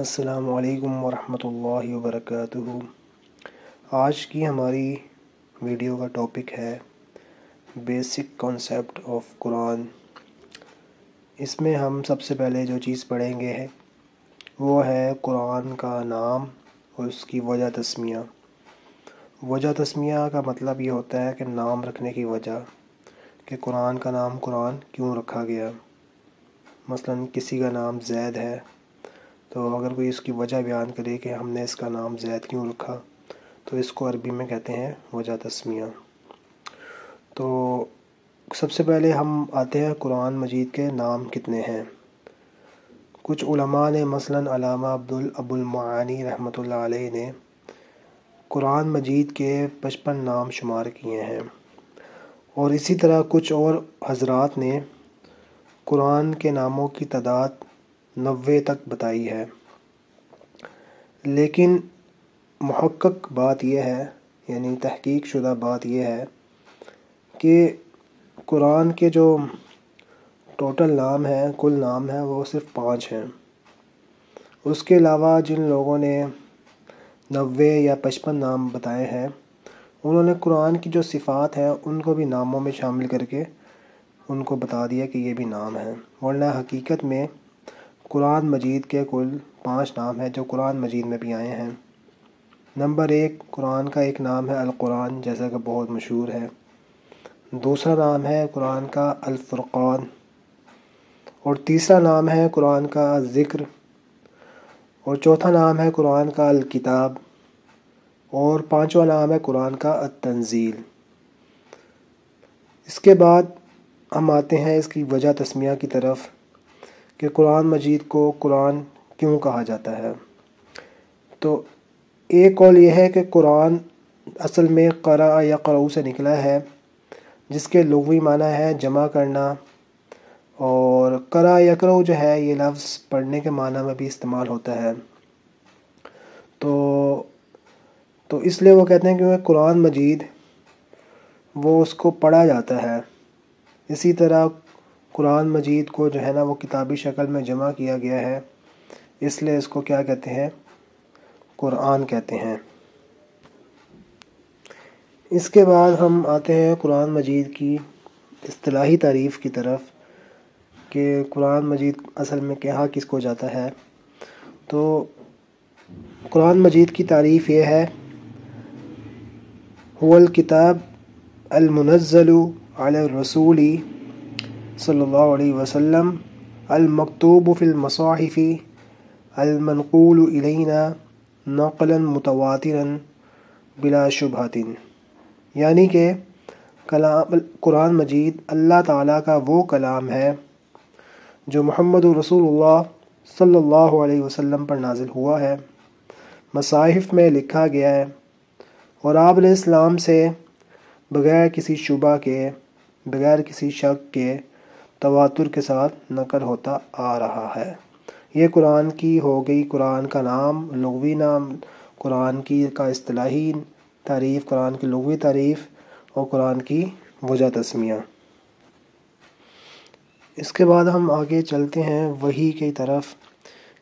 असलकम वरहमल वबरक आज की हमारी वीडियो का टॉपिक है बेसिक कॉन्सेप्ट ऑफ़ कुरान। इसमें हम सबसे पहले जो चीज़ पढ़ेंगे है, वो है कुरान का नाम और उसकी वजह तस्मिया। वजह तस्मिया का मतलब ये होता है कि नाम रखने की वजह, कि कुरान का नाम कुरान क्यों रखा गया। मसलन किसी का नाम जैद है तो अगर कोई इसकी वजह बयान करे कि हमने इसका नाम जैद क्यों रखा तो इसको अरबी में कहते हैं वजह तस्मिया। तो सबसे पहले हम आते हैं कुरान मजीद के नाम कितने हैं। कुछ उलमा ने मसलन अलामा अब्दुल अबुलमानी रहमतुल्लाह अलैह ने कुरान मजीद के पचपन नाम शुमार किए हैं। और इसी तरह कुछ और हजरात ने कुरान के नामों की तादाद नब्बे तक बताई है। लेकिन महक़ बात यह है, यानी तहकीक शुदा बात यह है कि कुरान के जो टोटल नाम हैं, कुल नाम हैं, वो सिर्फ़ पाँच हैं। उसके अलावा जिन लोगों ने नब्बे या पचपन नाम बताए हैं, उन्होंने कुरान की जो सिफ़ात हैं, उनको भी नामों में शामिल करके उनको बता दिया कि ये भी नाम है। वरना हकीकत में कुरान मजीद के कुल पाँच नाम हैं जो कुरान मजीद में भी आए हैं। नंबर एक, कुरान का एक नाम है अल कुरान जैसा कि बहुत मशहूर है। दूसरा नाम है कुरान का अल फ़ुरक़ान और तीसरा नाम है कुरान का ज़िक्र। और चौथा नाम है कुरान का अल किताब और पांचवा नाम है कुरान का तंजील इसके बाद हम आते हैं इसकी वजह तस्मिया की तरफ़। कि कुरान मजीद को कुरान क्यों कहा जाता है? तो एक कौल यह है कि कुरान असल में करा या करऊ से निकला है, जिसके लघवी माना है जमा करना, और करा या करो जो है ये लफ्ज़ पढ़ने के माना में भी इस्तेमाल होता है। तो तो इसलिए वो कहते हैं कि कुरान मजीद वो उसको पढ़ा जाता है। इसी तरह कुरान मजीद को जो है ना वो किताबी शक्ल में जमा किया गया है। इसलिए इसको क्या कहते हैं? कुरान कहते हैं। इसके बाद हम आते हैं कुरान मजीद की असलाही तारीफ़ की तरफ़, कि कुरान मजीद असल में कहा किसको जाता है। तो कुरान मजीद की तारीफ़ ये है वल किताब अलमुनज़लु अला रसूली सल्लल्लाहु अलैहि वसल्लम, अलमकतूब फ़िल मसाहिफ़ी, अलमनकूल इलैना नकलन मुतवातिरन बिला शुबहतिन। यानी कि कलाम, कुरान मजीद अल्लाह ताला का वो कलाम है, जो मोहम्मद रसूलुल्लाह सल्लल्लाहु अलैहि वसल्लम पर नाजिल हुआ है। मसाहिफ़ में लिखा गया है, और आप इस्लाम से बग़ैर किसी शुबा के, बग़ैर किसी शक के तवातुर के साथ नकल होता आ रहा है। ये कुरान की हो गई कुरान का नाम, लघवी नाम, कुरान की का असलाही तारीफ़, कुरान की लघवी तारीफ़ और कुरान की वजह तस्मिया। इसके बाद हम आगे चलते हैं वही की तरफ़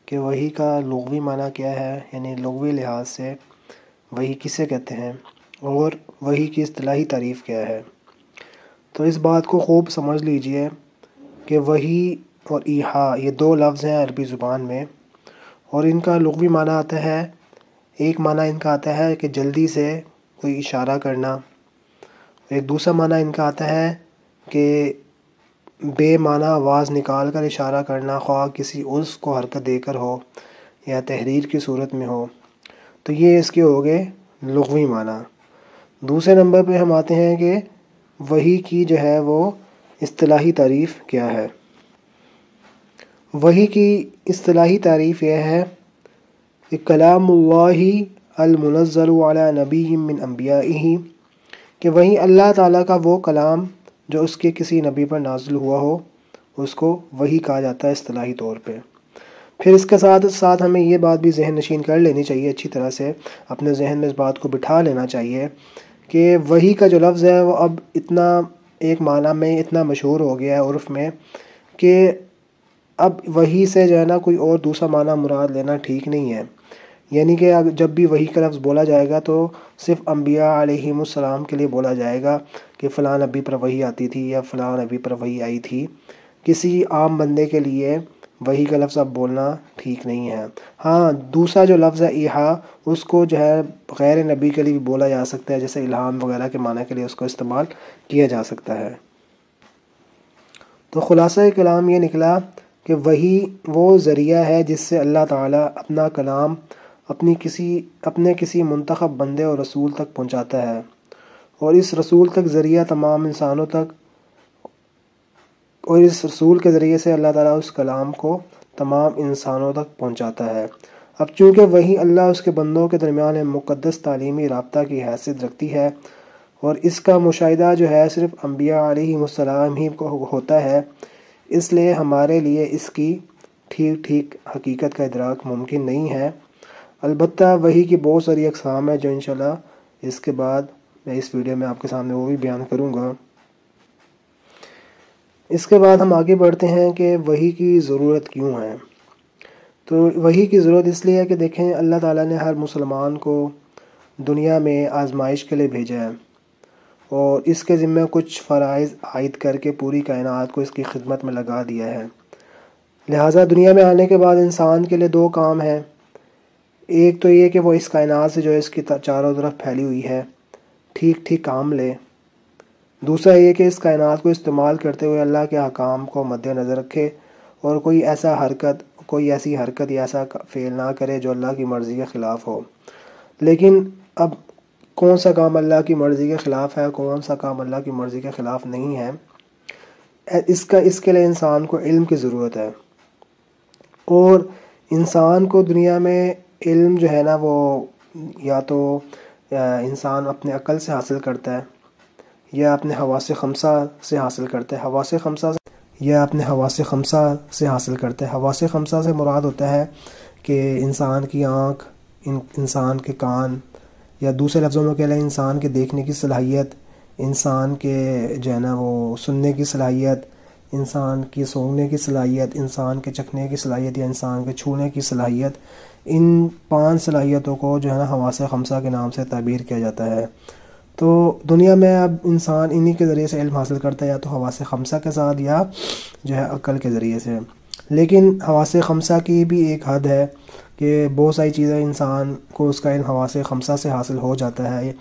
कि वही का लगवी माना क्या है, यानी लघवी लिहाज से वही किसे कहते हैं और वही की असलाही तारीफ़ क्या है। तो इस बात को खूब समझ लीजिए कि वही और ईहा ये दो लफ्ज़ हैं अरबी ज़ुबान में, और इनका लघवी माना आता है, एक माना इनका आता है कि जल्दी से कोई इशारा करना, एक दूसरा माना इनका आता है कि बेमाना आवाज़ निकाल कर इशारा करना ख्वा किसी उस को हरकत देकर हो या तहरीर की सूरत में हो। तो ये इसके हो गए लघवी माना। दूसरे नंबर पे हम आते हैं कि वही की जो है वो असलाही तारीफ़ क्या है? वही की असलाही तारीफ़ यह है कि कलामुल्लामुनज़ल नबी मिन अम्बिया कि वही अल्लाह ताला का वो कलाम जो उसके किसी नबी पर नाजिल हुआ हो, उसको वही कहा जाता है असलाही तौर पे। फिर इसके साथ साथ हमें ये बात भी जहन नशीन कर लेनी चाहिए, अच्छी तरह से अपने जहन में इस बात को बिठा लेना चाहिए कि वही का जो लफ्ज़ है, वो अब इतना एक माना में इतना मशहूर हो गया है उर्फ़ में कि अब वही से जो है ना कोई और दूसरा माना मुराद लेना ठीक नहीं है। यानी कि अब जब भी वही का लफ्ज़ बोला जाएगा तो सिर्फ़ अम्बिया आलम के लिए बोला जाएगा कि फ़लाँ नबी पर वही आती थी या फ़लाँ नबी पर वही आई थी। किसी आम बंदे के लिए वही का लफ्ज़ अब बोलना ठीक नहीं है। हाँ दूसरा जो लफ्ज़ है इहा, उसको जो है गैर नबी के लिए भी बोला जा सकता है, जैसे इल्हाम वगैरह के माना के लिए उसको इस्तेमाल किया जा सकता है। तो ख़ुलासा कलाम ये निकला कि वही वो ज़रिया है जिससे अल्लाह ताला अपना कलाम अपनी किसी, अपने किसी मंतखब बंदे और रसूल तक पहुँचाता है। और इस रसूल तक, ज़रिया तमाम इंसानों तक और इस रसूल के ज़रिए से अल्लाह ताला उस कलाम को तमाम इंसानों तक पहुँचाता है। अब चूँकि वही अल्लाह उसके बंदों के दरमियान मुक़दस तालीमी रबता की हैसियत रखती है, और इसका मुशाह जो है सिर्फ़ अम्बिया आलम ही को होता है, इसलिए हमारे लिए इसकी ठीक ठीक हकीकत का इदराक मुमकिन नहीं है। अलबत् वही की बहुत सारी अकसाम है जो इन इसके बाद मैं इस वीडियो में आपके सामने वो भी बयान करूँगा। इसके बाद हम आगे बढ़ते हैं कि वही की ज़रूरत क्यों है। तो वही की ज़रूरत इसलिए है कि देखें, अल्लाह ताला ने हर मुसलमान को दुनिया में आजमाइश के लिए भेजा है और इसके ज़िम्मे कुछ फ़रज़ आयद करके पूरी कायनात को इसकी खिदमत में लगा दिया है। लिहाजा दुनिया में आने के बाद इंसान के लिए दो काम हैं। एक तो ये कि वो इस कायनात से जो इसकी चारों तरफ़ फैली हुई है ठीक ठीक काम ले। दूसरा ये कि इस कायनात को इस्तेमाल करते हुए अल्लाह के अकाम को मद्देनज़र रखे और कोई ऐसा हरकत, कोई ऐसी हरकत या ऐसा फेल ना करे जो अल्लाह की मर्ज़ी के ख़िलाफ़ हो। लेकिन अब कौन सा काम अल्लाह की मर्ज़ी के ख़िलाफ़ है, कौन सा काम अल्लाह की मर्ज़ी के ख़िलाफ़ नहीं है? इसका, इसके लिए इंसान को इल्म की ज़रूरत है। और इंसान को दुनिया में इल्म जो है ना वो या तो इंसान अपने अकल से हासिल करता है। या अपने हवास खमसा से हासिल करते हैं। हवा से खमसा या अपने से खमसा से हासिल करते हैं। हवा से खमसा से मुराद होता है कि इंसान की आँख इंसान के कान या दूसरे लफ्ज़ों में कह लें, इंसान के देखने की सलाहियत, इंसान के जो है ना वो सुनने की सलाहियत, इंसान की सूंघने की सलाहियत, इंसान के चखने की सलाहियत या इंसान के छूने की सलाहियत, इन पाँच सलाहियतों को जो है ना हवास खमसा के नाम से तबीर किया जाता है। तो दुनिया में अब इंसान इन्हीं के ज़रिए से इल्म हासिल करता है, या तो हवा से खमसा के साथ या जो है अक्ल के ज़रिए से। लेकिन हवा से खमसा की भी एक हद है कि बहुत सारी चीज़ें इंसान को उसका इन हवा से खमसा से हासिल हो जाता है।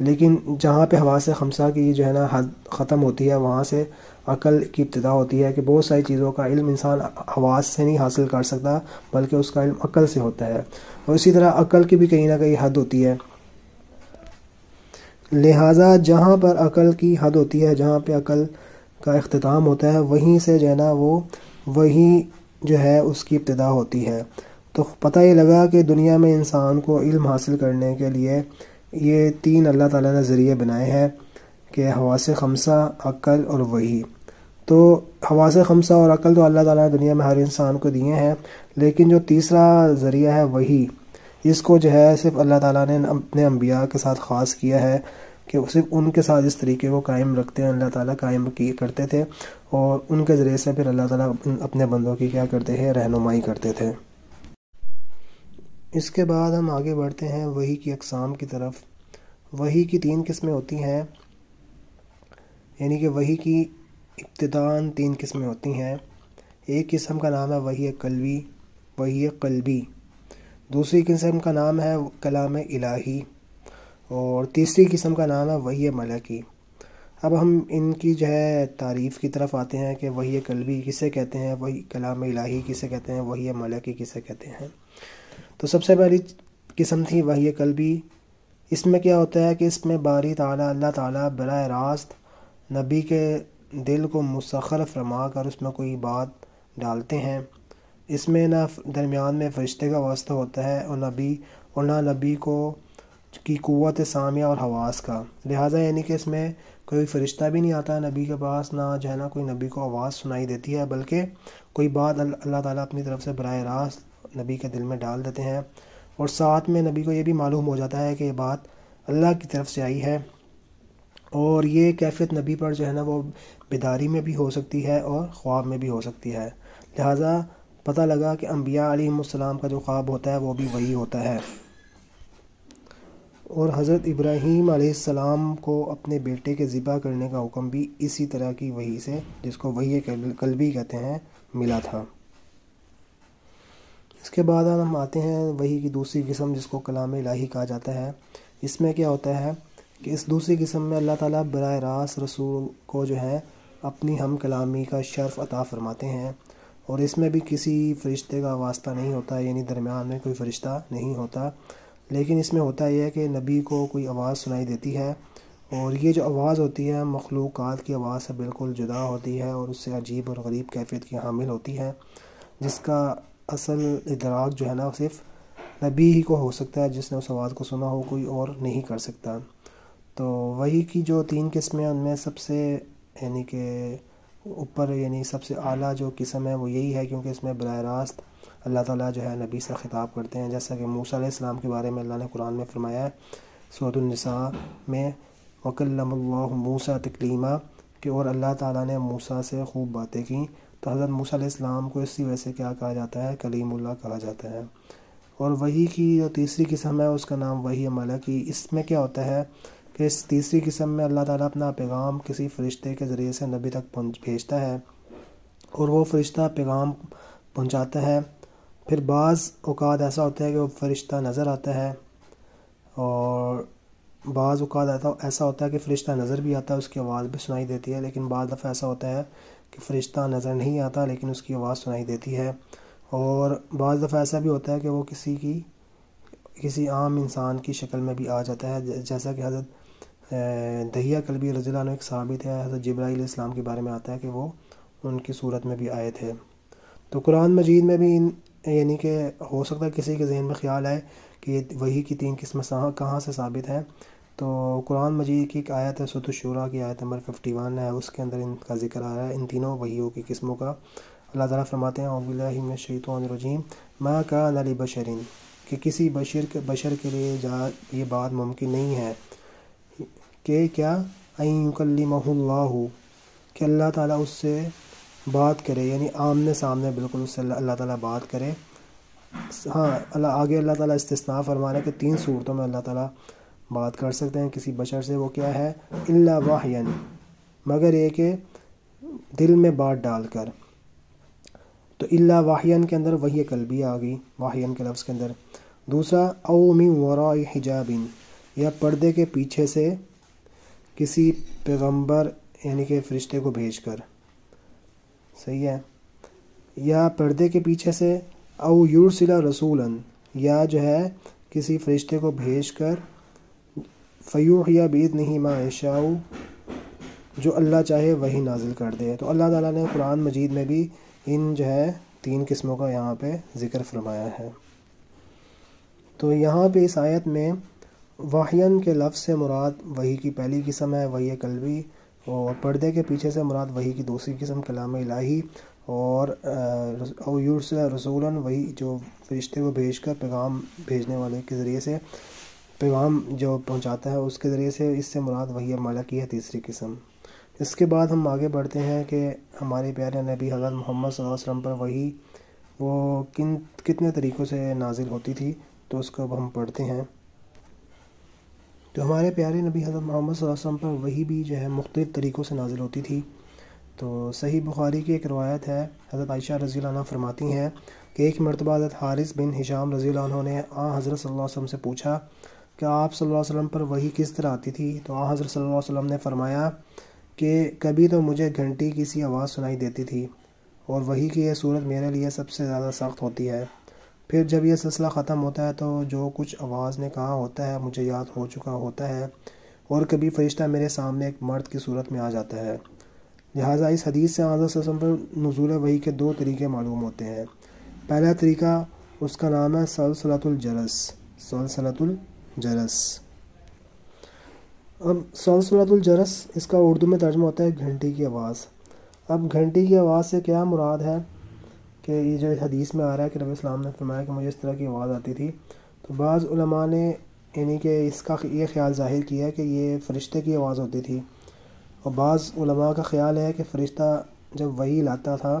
लेकिन जहाँ पे हवा से खमसा की जो है ना हद ख़त्म होती है, वहाँ से अकल की इब्तदा होती है कि बहुत सारी चीज़ों का इल्म इंसान हवास से नहीं हासिल कर सकता, बल्कि उसका इल्म अकल से होता है। और इसी तरह अकल की भी कहीं ना कहीं हद होती है। लिहाजा जहाँ पर अकल की हद होती है, जहाँ पे अकल का अख्ताम होता है, वहीं से जो है ना, वो वही जो है उसकी इब्तदा होती है। तो पता ये लगा कि दुनिया में इंसान को इल्म हासिल करने के लिए ये तीन अल्लाह ताला ने ज़रिए बनाए हैं कि हवास खमसा, अक्ल और वही। तो हवास खमसा और अकल तो अल्लाह ताला ने दुनिया में हर इंसान को दिए हैं, लेकिन जो तीसरा ज़रिया है वही इसको जो है सिर्फ़ अल्लाह ताला ने अपने अम्बिया के साथ ख़ास किया है कि सिर्फ़ उनके साथ इस तरीके को कायम रखते हैं, अल्लाह ताला कायम की करते थे और उनके ज़रिए से फिर अल्लाह ताला अपने बंदों की क्या करते हैं रहनुमाई करते थे। इसके बाद हम आगे बढ़ते हैं वही की अकसाम की तरफ़। वही की तीन किस्में होती हैं, यानी कि वही की इब्तदान तीन किस्में होती हैं। एक किस्म का नाम है वही कलवी वही कलबी। दूसरी किस्म का नाम है कलाम इलाही और तीसरी किस्म का नाम है वही मलकी। अब हम इनकी जो है तारीफ़ की तरफ़ आते हैं कि वही कलबी किसे कहते हैं, वही कलाम इलाही किसे कहते हैं, वही मलकी किसे कहते हैं। तो सबसे पहली किस्म थी वही कलबी। इसमें क्या होता है कि इसमें बारी ताला, अल्लाह ताला बर रास्त नबी के दिल को मुसखर फरमा कर उसमें कोई बात डालते हैं। इसमें ना दरमियान में फ़रिश्ते का वास्ता होता है और नबी और ना नबी को की क़वत सामिया और हवास का। लिहाजा यानी कि इसमें कोई फ़रिश्ता भी नहीं आता नबी के पास, ना जो है ना कोई नबी को आवाज़ सुनाई देती है, बल्कि कोई बात अल्लाह ताला अपनी तरफ़ से बर रास्त नबी के दिल में डाल देते हैं। और साथ में नबी को ये भी मालूम हो जाता है कि ये बात अल्लाह की तरफ़ से आई है। और ये कैफियत नबी पर जो है ना वो बेदारी में भी हो सकती है और ख्वाब में भी हो सकती है। लिहाजा पता लगा कि अम्बिया का जो ख्वाब होता है, वो भी वही होता है। और हज़रत इब्राहीम आसमाम को अपने बेटे के ज़िबा करने का हुक्म भी इसी तरह की वही से, जिसको वही कलबी कहते हैं, मिला था। इसके बाद हम आते हैं वही की दूसरी किस्म, जिसको कलाम इलाही कहा जाता है। इसमें क्या होता है कि इस दूसरी किस्म में अल्लाह ताला बर रास रसूल को जो है, अपनी हम कलामी का शर्फ अता फ़रमाते हैं। और इसमें भी किसी फ़रिश्ते का वास्ता नहीं होता, यानी दरमियान में कोई फ़रिश्ता नहीं होता। लेकिन इसमें होता यह है कि नबी को कोई आवाज़ सुनाई देती है और ये जो आवाज़ होती है मखलूक़ की आवाज़ से बिल्कुल जुदा होती है और उससे अजीब और गरीब कैफियत की हामिल होती है, जिसका असल इदराक जो है ना, सिर्फ़ नबी ही को हो सकता है, जिसने उस आवाज़ को सुना हो, कोई और नहीं कर सकता। तो वही की जो तीन किस्में उनमें सबसे, यानी कि ऊपर, यानी सबसे आला जो किस्म है वो यही है, क्योंकि इसमें बर रास्त अल्लाह ताला जो है नबी से ख़िताब करते हैं। जैसा कि मूसा अलैहिस्सलाम के बारे में अल्लाह ने कुरान में फ़रमाया है में वकल्लम मूसा तकलीमा, कि और अल्लाह ताला ने मूसा से खूब बातें की। तो हज़रत मूसा अलैहिस्सलाम को इसी वजह से क्या कहा जाता है? कलीमुल्लाह कहा जाता है। और वही की जो तीसरी किस्म है, उसका नाम वही अमल कि। इसमें क्या होता है कि इस तीसरी किस्म में अल्लाह ताला अपना पैगाम किसी फ़रिश्ते के ज़रिए से नबी तक भेजता है और वो फ़रिश्ता पैगाम पहुंचाता है। फिर बाज़ अवकात ऐसा होता है कि वो फ़रिश्ता नज़र आता है और बाज़ अवकात ऐसा होता है कि फ़रिश्ता नज़र भी आता है, उसकी आवाज़ भी सुनाई देती है, लेकिन बाद दफ़ा ऐसा होता है कि फ़रिश्ता नज़र नहीं आता, लेकिन उसकी आवाज़ सुनाई देती है। और बाज़ दफ़ा ऐसा भी होता है कि वो किसी की, किसी आम इंसान की शक्ल में भी आ जाता है, जैसा कि हज़रत दहिया कलबी रज़ील्ला एक साबित है हज़रत जब्राईल इस्लाम के बारे में आता है कि वो उनकी सूरत में भी आए थे। तो कुरान मजीद में भी इन, यानी कि हो सकता है किसी के जहन में ख्याल आए कि वही की तीन किस्म कहाँ से साबित है। तो कुरान मजीद की एक आयत है सतुशरा की आयत नंबर फिफ्टी वन है, उसके अंदर इनका ज़िक्र आ रहा है, इन तीनों वहीयों की किस्मों का। अल्लाह ताला फरमाते हैं अबिल्लाशैतरजीम माँ का नली बशरिन, कि किसी बशर के बशर के लिए जा, ये बात मुमकिन नहीं है। कि क्या? अयुकल्लिमहुल्लाहु कि अल्लाह ताला उससे बात करे, यानी आमने सामने बिल्कुल उससे अल्लाह ताला बात करे। हाँ अल्लाह, आगे अल्लाह ताला इस्तना फरमा रहे कि तीन सूरतों में अल्लाह ताला बात कर सकते हैं, किसी बशर से वो क्या है? इल्ला वाहयन, मगर ये कि दिल में बात डालकर। तो इल्ला वाहन के अंदर वही कलबी आ गई वाहन के लफ्ज़ के अंदर। दूसरा अवमी वरा हिजाबिन या पर्दे के पीछे से किसी पैगंबर यानी कि फ़रिश्ते को भेजकर। सही है? या पर्दे के पीछे से अव यूरसिला रसूलन या जो है, किसी फ़रिश्ते को भेज कर फ़यूह या बीद नहीं माशाऊ जो अल्लाह चाहे वही नाजिल कर दे। तो अल्लाह ताला ने कुरान मजीद में भी इन जो है, तीन किस्मों का यहाँ पे ज़िक्र फरमाया है। तो यहाँ पे इस आयत में वाहन के लफ्ज़ से मुराद वही की पहली किस्म है, वही कलबी। और पर्दे के पीछे से मुराद वही की दूसरी किस्म, कलाम इलाही। और रसूलन, वही जो फरिश्ते को भेज कर पैगाम भेजने वाले के ज़रिए से, पैगाम जो पहुंचाता है उसके ज़रिए से इससे मुराद वही माला की है तीसरी किस्म। इसके बाद हम आगे बढ़ते हैं कि हमारे प्यारे नबी हज़रत मोहम्मद वसल्लम पर वही, वो किन, कितने तरीक़ों से नाजिल होती थी तो उसको अब हम पढ़ते हैं। तो हमारे प्यारे नबी हज़रत मोहम्मद वसल्लम पर वही भी जो है मुख्तलिफ़ तरीक़ों से नाजिल होती थी। तो सही बुखारी की एक रवायत है, हज़रत आयशा रज़ी फरमाती हैं कि एक मरतबा हज़रत हारिस बिन हिशाम रज़ी ने, आ हज़रत सल्लल्लाहु से पूछा कि आप वसल्लम पर वही किस तरह आती थी? तो आ हज़रत सल्लल्लाहु ने फरमाया कि, कभी तो मुझे घंटी की सी आवाज़ सुनाई देती थी और वही की यह सूरत मेरे लिए सबसे ज़्यादा सख्त होती है। फिर जब यह सिलसिला ख़त्म होता है तो जो कुछ आवाज़ ने कहा होता है, मुझे याद हो चुका होता है। और कभी फ़रिश्ता मेरे सामने एक मर्द की सूरत में आ जाता है। लिहाजा इस हदीस से आज़म पर नजूल वही के दो तरीके मालूम होते हैं। पहला तरीका, उसका नाम है सलसलतुलजरस सलसलतुलजरस अब सलसलतुलजरस इसका उर्दू में तर्जमा होता है घंटी की आवाज़। अब घंटी की आवाज़ से क्या मुराद है? कि ये जो हदीस में आ रहा है कि नबी इस्लाम ने फरमाया कि मुझे इस तरह की आवाज़ आती थी। तो बाज़ ने, यानी कि इसका ये ख्याल ज़ाहिर किया है कि ये फ़रिश्ते की आवाज़ होती थी। और बाज़ का ख्याल है कि फ़रिश्ता जब वही लाता था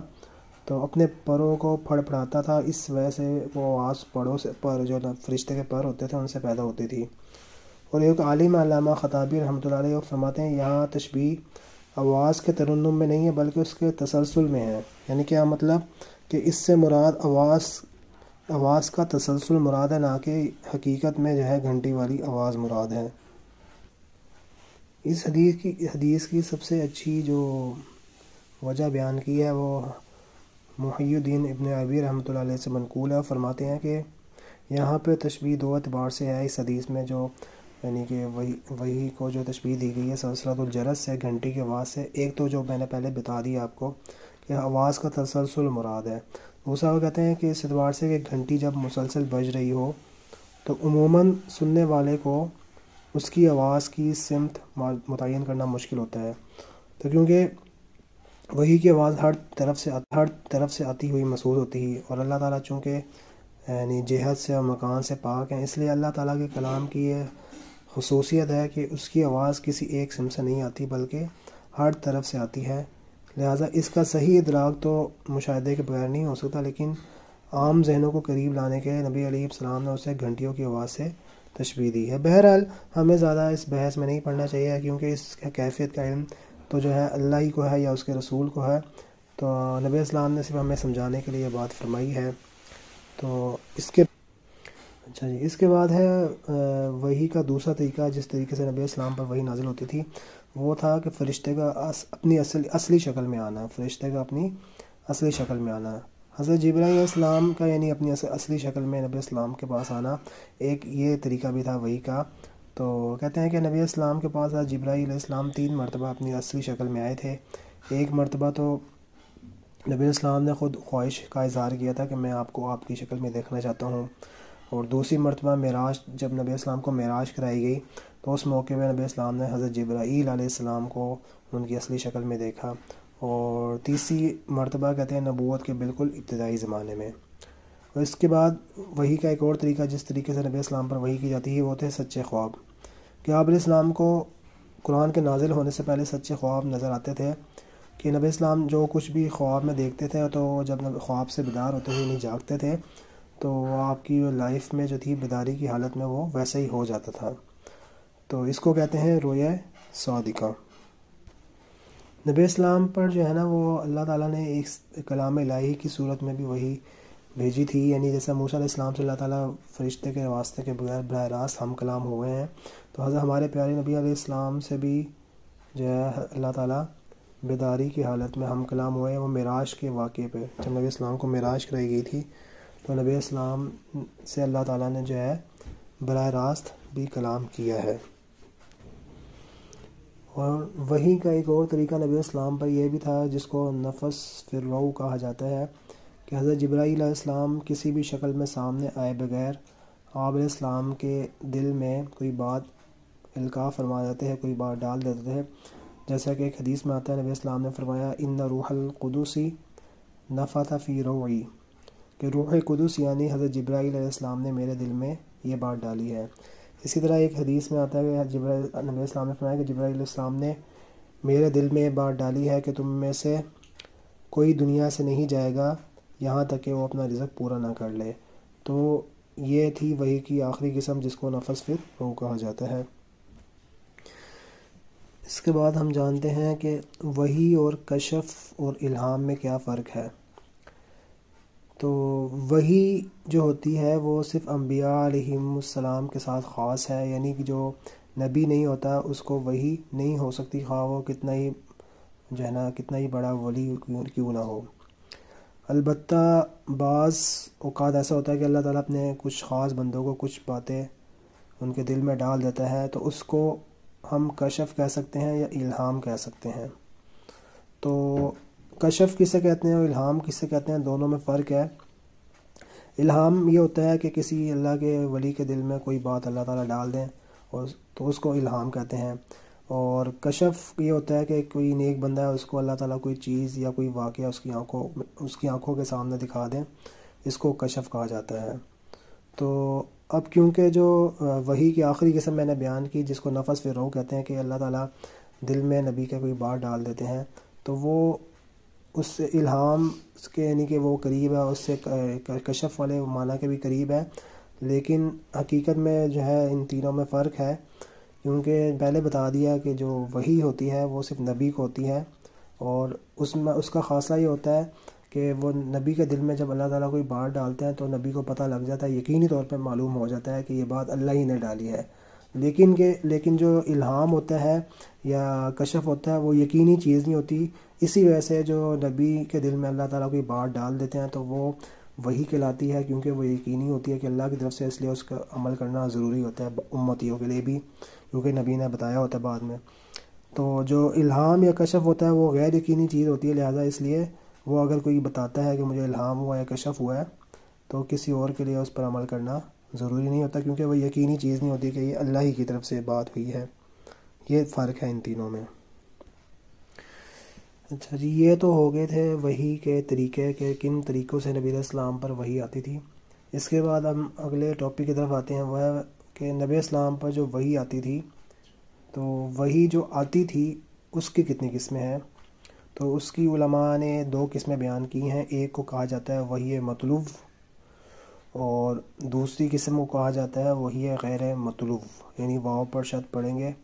तो अपने परों को फड़फड़ाता था। इस वजह से वो आवाज़ पड़ों से, पर जो फरिश्ते के पर होते थे, उनसे पैदा होती थी। और एक आलिम अलामा ख़ताबी रहमत फरमाते हैं, यहाँ तशबी आवाज़ के तरन्नुम में नहीं है, बल्कि उसके तसलसल में है। यानी क्या मतलब? कि इससे मुराद आवाज़ आवाज़ का तसलसल मुराद है, ना कि हकीकत में जो है घंटी वाली आवाज़ मुराद है। इस हदीस की हदीस की सबसे अच्छी जो वजह बयान की है, वो मुहद्दीन इबन अबी रहमत से मनकूल है। फरमाते हैं कि यहाँ पे तशबी दो अतबार से है इस हदीस में, जो यानी कि वही वही को जो तशबी दी गई है सलसलातुलजरस से, घंटी की आवाज़ से। एक तो जो मैंने पहले बता दी आपको कि आवाज़ का तसलसल मुराद है। दूसरा वो कहते हैं कि इस एतबार से कि घंटी जब मुसलसल बज रही हो तो उमूमन सुनने वाले को उसकी आवाज़ की सिमत मुतन करना मुश्किल होता है। तो क्योंकि वही की आवाज़ हर तरफ़ से, हर तरफ़ से आती हुई महसूस होती है और अल्लाह ताला चूँकि, यानी जहत से और मकान से पाक हैं, इसलिए अल्लाह ताला के कलाम की ये खसूसियत है कि उसकी आवाज़ किसी एक सिम से नहीं आती, बल्कि हर तरफ़ से आती है। लिहाजा इसका सही इदराक तो मुशाहे के बगैर नहीं हो सकता, लेकिन आम जहनों को करीब लाने के नबी सलाम ने उसे घंटियों की आवाज़ से तशबी दी है। बहरहाल, हमें ज़्यादा इस बहस में नहीं पढ़ना चाहिए, क्योंकि इस कैफियत का इल्म तो जो है अल्लाह ही को है या उसके रसूल को है। तो नबी इस्लाम ने सिर्फ़ हमें समझाने के लिए बात फरमाई है। तो इसके अच्छा जी, इसके बाद है वही का दूसरा तरीका, जिस तरीके से नबी इस्लाम पर वही नाजिल होती थी। वो था कि फ़रिश्ते का अस, अपनी असली असली शक्ल में आना फ़रिश्ते का अपनी असली शक्ल में आना। हज़रत जब्राईसम का यानी अपनी असली शक्ल में नबी इस्लाम के पास आना एक ये तरीका भी था वही का। तो कहते हैं कि नबी इस्लाम के पास जब्राईसम तीन मरतबा अपनी असली शक्ल में आए थे। एक मरतबा तो नबी इस्लाम ने ख़ुद ख्वाहिश का इज़हार किया था कि मैं आपको आपकी शक्ल में देखना चाहता हूँ। और दूसरी मरतबा मराज जब नबी इस्लाम को मराज कराई गई तो उस मौके पर नबी इस्लाम ने हज़रत जब्राईसम को उनकी असली शक्ल में देखा और तीसरी मरतबा कहते हैं नबूत के बिल्कुल इब्तदाई ज़माने में। और इसके बाद वही का एक और तरीका जिस तरीके से नबी इस्लाम पर वही की जाती है, वो थे सच्चे ख्वाब। कि आप इस्लाम को कुरान के नाजिल होने से पहले सच्चे ख्वाब नज़र आते थे? कि नबी इस्लाम जो कुछ भी ख्वाब में देखते थे तो जब ख्वाब से बेदार होते हुए नहीं जागते थे तो आपकी लाइफ में जो थी बेदारी की हालत में वो वैसे ही हो जाता था। तो इसको कहते हैं रोया सौदिका। नबी इस्लाम पर जो है ना वो अल्लाह ताला ने एक कलाम इलाही की सूरत में भी वही भेजी थी। यानी जैसे मूसा इस्लाम से अल्लाह ताला फ़रिश्ते के वास्ते के बगैर बर रास्त हम कलाम हुए हैं तो हज़र हमारे प्यारे नबी इस्लाम से भी जो है अल्लाह ताला बेदारी की हालत में हम कलाम हुए हैं, वो मराज के वाक़े पे, जब नबी इस्लाम को मराज कराई गई थी तो नबी इस्लाम से अल्लाह ताला ने जो है बर रास्त भी कलाम किया है। और वही का एक और तरीका नबी इस्लाम पर यह भी था, जिसको नफस फिर कहा जाता है, कि हज़रत जब्राईसम किसी भी शक्ल में सामने आए बगैर आप इस्लाम के दिल में कोई बात इल्का फरमा देते हैं, कोई बात डाल देते हैं। जैसा कि एक हदीस में आता है, नबी इस्लाम ने फरमाया इन रूहल कुदूसी नफ़ा फ़ी रोई। कि रूह कुदूस यानी हज़रत जब्राईसम ने मेरे दिल में ये बात डाली है। इसी तरह एक हदीस में आता है कि नबी इस्लाम ने फरमाया कि जब्राईसम ने मेरे दिल में बात डाली है कि तुम में से कोई दुनिया से नहीं जाएगा, यहाँ तक कि वो अपना रिज़क पूरा ना कर ले। तो ये थी वही की आखिरी किस्म जिसको नफस फिर वो कहा जाता है। इसके बाद हम जानते हैं कि वही और कशफ और इल्हाम में क्या फ़र्क है। तो वही जो होती है, वो सिर्फ़ अम्बिया के साथ ख़ास है। यानी कि जो नबी नहीं होता, उसको वही नहीं हो सकती। खा वो कितना ही, जो है ना, कितना ही बड़ा वली क्यों ना हो। अलबत् बाज़ अवत ऐसा होता है कि अल्लाह ताला अपने कुछ ख़ास बंदों को कुछ बातें उनके दिल में डाल देता है तो उसको हम कशफ कह सकते हैं या इल्हाम कह सकते हैं। तो कशफ किसे कहते हैं और इल्हाम किसे कहते हैं, दोनों में फ़र्क है। इल्हाम ये होता है कि किसी अल्लाह के वली के दिल में कोई बात अल्लाह ताला डाल दें और तो उसको इल्हाम कहते हैं। और कशफ ये होता है कि कोई नेक बंदा है, उसको अल्लाह ताला कोई चीज़ या कोई वाक़ उसकी आँखों उसकी आँखों के सामने दिखा दें, इसको कशफ कहा जाता है। तो अब क्योंकि जो वही की आखिरी किस्म मैंने बयान की, जिसको नफस फिर कहते हैं कि अल्लाह ताला दिल में नबी का कोई बात डाल देते हैं तो वो उससे इल्हाम के यानी कि वो करीब है, उससे कशफ वाले माना के भी करीब है। लेकिन हकीकत में जो है, इन तीनों में फ़र्क है, क्योंकि पहले बता दिया कि जो वही होती है, वो सिर्फ़ नबी को होती है। और उसमें, उसका ख़ासा ये होता है कि वो नबी के दिल में जब अल्लाह ताला कोई बात डालते हैं तो नबी को पता लग जाता है, यकीनी तौर पर मालूम हो जाता है कि ये बात अल्लाह ही ने डाली है। लेकिन के, लेकिन जो इल्हाम होता है या कशफ होता है, वो यकीनी चीज़ नहीं होती। इसी वजह से जो नबी के दिल में अल्लाह ताला कोई बात डाल देते हैं तो वो वही कहलाती है, क्योंकि वो यकीनी होती है कि अल्लाह की तरफ़ से इसलिए उसका अमल करना ज़रूरी होता है उम्मतियों के लिए भी, क्योंकि नबी ने बताया होता है बाद में। तो जो इल्हाम या कशफ होता है, वो गैर यकीनी चीज़ होती है, लिहाजा इसलिए वो अगर कोई बताता है कि मुझे इल्हाम हुआ या कशफ हुआ है तो किसी और के लिए उस पर अमल करना ज़रूरी नहीं होता क्योंकि वह यकीनी चीज़ नहीं होती कि ये अल्लाह ही की तरफ़ से बात हुई है। ये फ़र्क है इन तीनों में। अच्छा जी, ये तो हो गए थे वही के तरीके के किन तरीक़ों से नबी इस्लाम पर वही आती थी। इसके बाद हम अगले टॉपिक की तरफ़ आते हैं, वह कि नबी इस्लाम पर जो वही आती थी तो वही जो आती थी उसकी कितनी किस्में हैं? तो उसकी उलमा ने दो किस्में बयान की हैं। एक को कहा जाता है वही मतलूब और दूसरी किस्म को कहा जाता है, वही है गैर मतलूब, यानी वाव पर शत पढ़ेंगे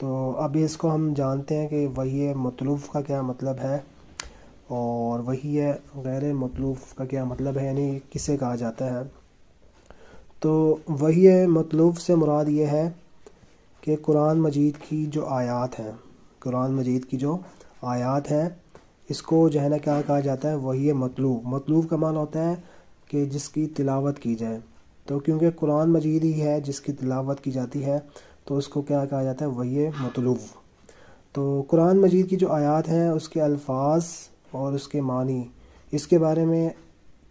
तो अब इसको हम जानते हैं कि वही मतलूब का क्या मतलब है, और वही है गैर मतलूब का क्या मतलब है, यानी किसे कहा जाता है। तो वही मतलूब से मुराद ये है कि कुरान मजीद की जो आयात हैं, कुरान मजीद की जो आयात हैं, इसको जो है ना क्या कहा जाता है, वही है मतलूब। मतलूब का मान होता है कि जिसकी तिलावत की जाए। तो क्योंकि कुरान मजीद ही है, जिसकी तिलावत की जाती है तो उसको क्या कहा जाता है? वही मतलूब। तो कुरान मजीद की जो आयात हैं, उसके अल्फाज और उसके मानी, इसके बारे में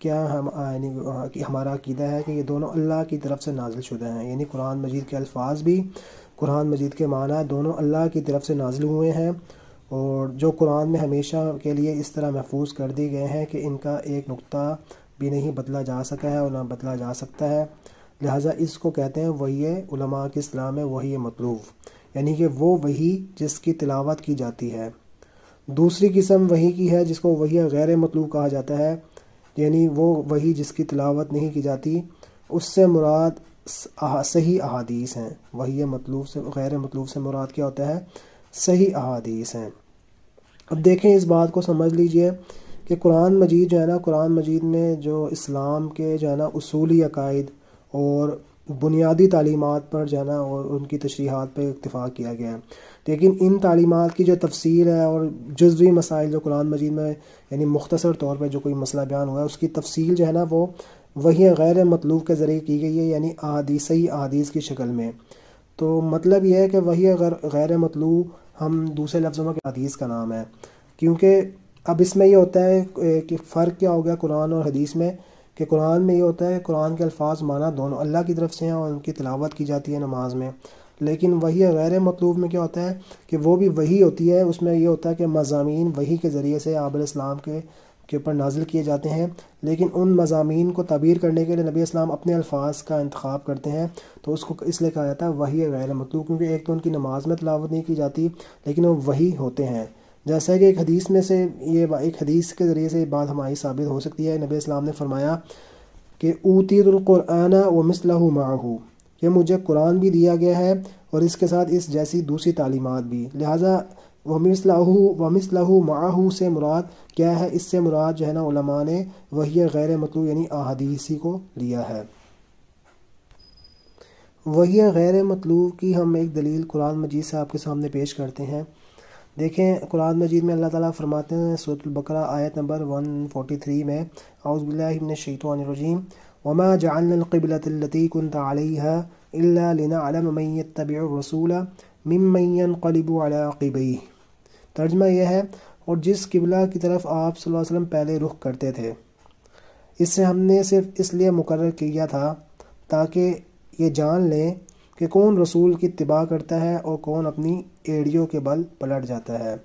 क्या हम यानी कि हमारा अकीदा है कि ये दोनों अल्लाह की तरफ़ से नाजिल शुदा हैं। यानी कुरान मजीद के अल्फाज भी, कुरान मजीद के माना दोनों अल्लाह की तरफ़ से नाजिल हुए हैं और जो कुरान में हमेशा के लिए इस तरह महफूज कर दिए गए हैं कि इनका एक नुक्ता भी नहीं बदला जा सका है और ना बदला जा सकता है। लिहाजा इसको कहते हैं वही उलमा के इस्लाम में वही मतलूब यानी कि वो वही जिसकी तिलावत की जाती है। दूसरी किस्म वही की है जिसको वही गैर मतलूब कहा जाता है। यानी वो वही जिसकी तिलावत नहीं की जाती। उससे मुराद सही अहादीस हैं। वही मतलूब से, गैर मतलूब से मुराद क्या होता है? सही अहादीस हैं। अब देखें इस बात को समझ लीजिए कि कुरान मजीद जो है ना, कुरान मजीद में जो इस्लाम के जो है ना उसूली अकायद और बुनियादी तालीमत पर जो है ना और उनकी तशरीहत पर इतफ़ाक़ किया गया है। लेकिन इन तालीमत की जो तफसील है और जज्वी मसाइल जो कुरान मजीद में, यानी मुख्तसर तौर पर जो कोई मसला बयान हुआ है, उसकी तफसील जो है ना वो वही गैर मतलूब के ज़रिए की गई है, यानी अदीसी अदीस की शक्ल में। तो मतलब यह है कि वही गैर मतलूब हम दूसरे लफ्ज़ों में हदीस का नाम है, क्योंकि अब इसमें ये होता है कि फ़र्क क्या हो गया कुरान और हदीस में, कि कुरान में ये होता है, कुरान के अल्फाज माना दोनों अल्लाह की तरफ़ से हैं और उनकी तिलावत की जाती है नमाज़ में। लेकिन वही गैर मतलूब में क्या होता है, कि वो भी वही होती है, उसमें ये होता है कि मजामी वही के ज़रिए से आबलाम के के ऊपर नाजिल किए जाते हैं। लेकिन उन मजामी को तबीर करने के लिए नबी इस्लाम अपने अल्फाज का इंतखब करते हैं तो उसको इसलिए कहा जाता है वही गैर मतलब क्योंकि एक तो उनकी नमाज़ में तलावत नहीं की जाती, लेकिन वो वही होते हैं। जैसा कि एक हदीस में से ये एक हदीस के ज़रिए से बात हमारी साबित हो सकती है। नबी इस्लाम ने फरमाया कि ऊतीरक़ुरान व मिसलहू माहू। कि मुझे कुरान भी दिया गया है और इसके साथ इस जैसी दूसरी तालीमत भी। लिहाजा वमिसलाहू वमिसलाहू माहू से मुराद क्या है? इससे मुराद जो है ना उलमा ने वही गैर मतलू यानी अहदीसी को लिया है। वही गैर मतलूब की हम एक दलील कुरान मजीद से आपके सामने पेश करते हैं। देखें, कुरान मजीद में अल्लाह ताला फरमाते हैं सूरतबकरा आयत नंबर 143 में आउज़बिल्लिमिनशैतानरजीम वमा जअलनलक़िबलतल्लती कुन्त अलैहा इल्ला लिनअलम मन यत्तबिउर रसूला मिम्मन कलिबु अला तर्जमा यह है, और जिस किबला की तरफ़ आप वसल्लम पहले रुख करते थे, इससे हमने सिर्फ़ इसलिए मुकर किया था ताकि ये जान लें कि कौन रसूल की इतबा करता है और कौन अपनी एड़ियों के बल पलट जाता है।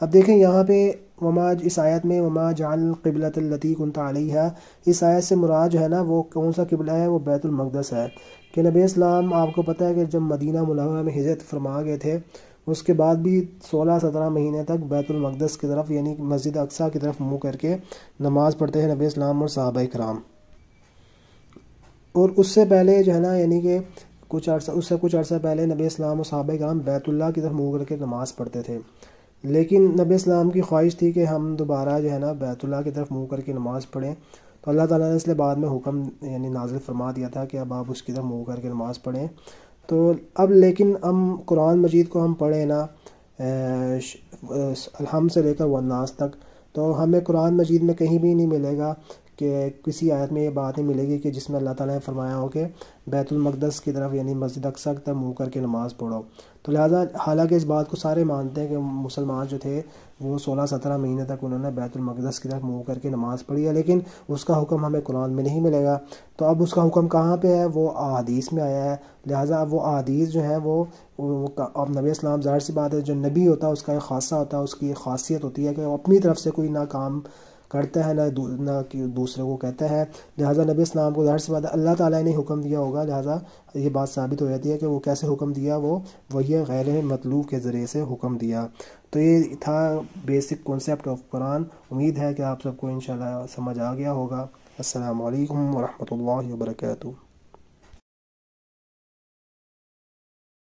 अब देखें यहाँ पे वमाज, इस आयत में वमा जान क़िबलती कुनता है इस आयत से मुराद जो है ना, वो कौन सा किबला है? वो बैतुलमक़दस है। कि नबी इस्लाम, आपको पता है कि जब मदीना मुनव्वरा में हिजरत फरमा गए थे, उसके बाद भी सोलह सत्रह महीने तक बैतुलमक़दस की तरफ़, यानी मस्जिद अक्सा की तरफ़ मुँह करके नमाज़ पढ़ते हैं नबी इस्लाम और साहबा कराम और उससे पहले जो है ना, यानी कि कुछ अर्सा, उससे कुछ अर्सा पहले नबी इस्लाम और साहब कराम बैतुल्ला की तरफ़ मुँह करके नमाज़ पढ़ते थे। लेकिन नबी इस्लाम की ख्वाहिश थी कि हम दोबारा जो है ना बैतुल्ला की तरफ़ मुँह करके नमाज़ पढ़ें। तो अल्लाह ताला ने इसलिए बाद में हुक्म, यानी नाजिल फरमा दिया था कि अब आप उसकी तरफ़ मुँह करके नमाज़ पढ़ें। तो अब लेकिन हम कुरान मजीद को हम पढ़ें ना हम से लेकर वन्नास तक तो हमें कुरान मजीद में कहीं भी नहीं मिलेगा। कि किसी आयत में ये बात नहीं मिलेगी कि जिसमें अल्लाह ताला ने फरमाया हो कि बैतुलमक़दस की तरफ़ यानी मस्जिद अक्सा की तरफ़ मुँह करके नमाज़ पढ़ो। तो लिहाजा हालाँकि इस बात को सारे मानते हैं कि मुसलमान जो थे, वो सोलह सत्रह महीने तक उन्होंने बैतुलमक़दस की तरफ़ मुँह करके नमाज़ पढ़ी है, लेकिन उसका हुक्म हमें कुरान में नहीं मिलेगा। तो अब उसका हुक्म कहाँ पर है? वो अदीस में आया है। लिहाजा अब वो अदीस जो है, वो अब नबी इस्लाम ज़ाहिर सी बात है, जो नबी होता है, उसका एक खासा होता है, उसकी एक खासियत होती है कि वो अपनी तरफ़ से कोई ना काम करता है, ना ना कि दूसरे को कहता है। लिहाजा नबी इस्लाम को ज़ाहिर सी बात अल्लाह ताला ने हुक्म दिया होगा। लिहाजा ये बात साबित हो जाती है कि वो कैसे हुक्म दिया, वो वही गैर मतलूब के ज़रिए से हुक्म दिया। तो ये था बेसिक कॉन्सेप्ट ऑफ़ कुरान उम्मीद है कि आप सबको इन समझ आ गया होगा। असलकम वरहमल वर्का